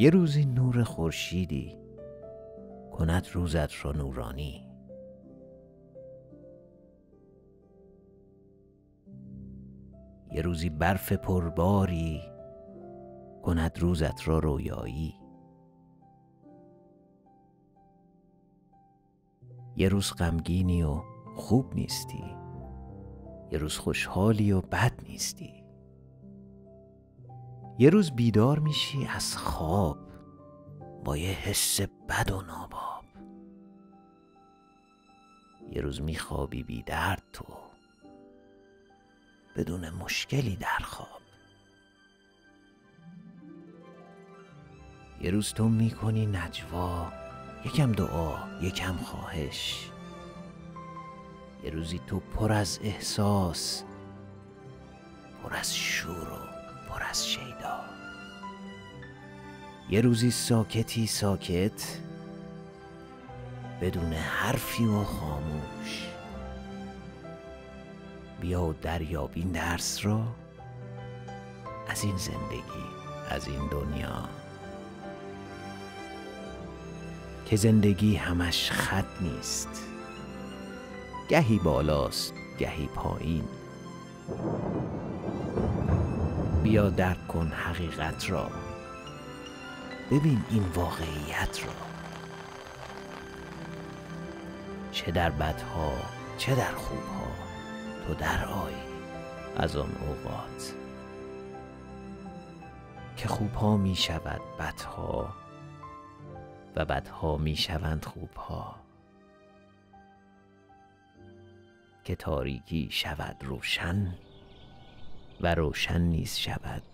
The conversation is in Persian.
یه روزی نور خورشیدی کند روزت را نورانی. یه روزی برف پرباری کند روزت را رویایی. یه روز غمگینی و خوب نیستی. یه روز خوشحالی و بد نیستی. یه روز بیدار میشی از خواب با یه حس بد و ناباب. یه روز میخوابی بی درد تو بدون مشکلی در خواب. یه روز تو می‌کنی نجوا یکم دعا یکم خواهش. یه روزی تو پر از احساس پر از شور و پر از شیدا. یه روزی ساکتی ساکت بدون حرفی و خاموش. بیا و دریابین درس را از این زندگی از این دنیا. که زندگی همش خط نیست. گهی بالاست گهی پایین. بیا درک کن حقیقت را. ببین این واقعیت را. چه در بدها چه در خوبها. تو در آی از آن اوقات. که خوبها می شود بدها و بدها می شوند خوبها. که تاریکی شود روشن و روشن نیز شود.